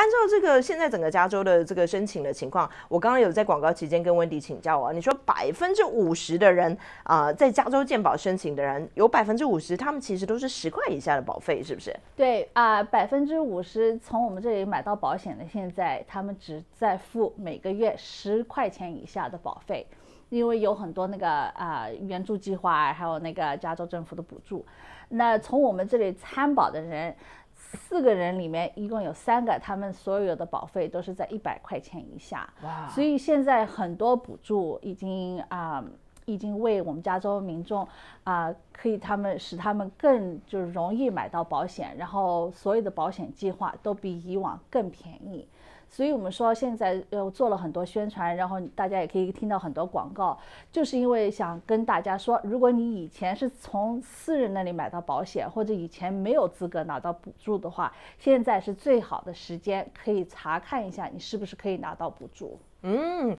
按照这个现在整个加州的这个申请的情况，我刚刚有在广告期间跟温迪请教啊，你说百分之五十的人啊，在加州健保申请的人，有百分之五十他们其实都是十块以下的保费，是不是？对啊，百分之五十从我们这里买到保险的，现在他们只在付每个月十块钱以下的保费。因为有很多那个啊援助计划，还有那个加州政府的补助，那从我们这里参保的人，四个人里面一共有三个，他们所有的保费都是在一百块钱以下。哇！所以现在很多补助已经啊，已经为我们加州民众啊，可以他们使他们更就是容易买到保险，然后所有的保险计划都比以往更便宜。所以我们说现在呃做了很多宣传，然后大家也可以听到很多广告，就是因为想跟大家说，如果你以前是从私人那里买到保险，或者以前没有资格拿到补助的话，现在是最好的时间，可以查看一下你是不是可以拿到补助。嗯。